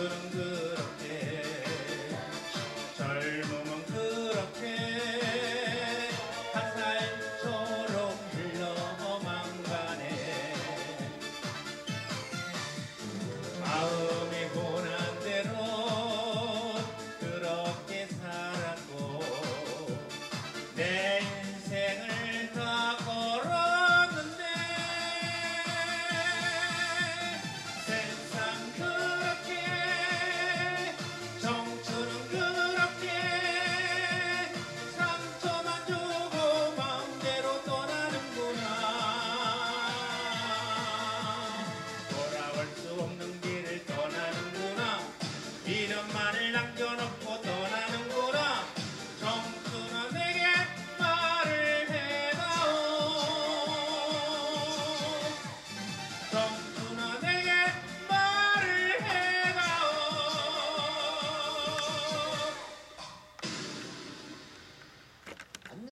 yanlarında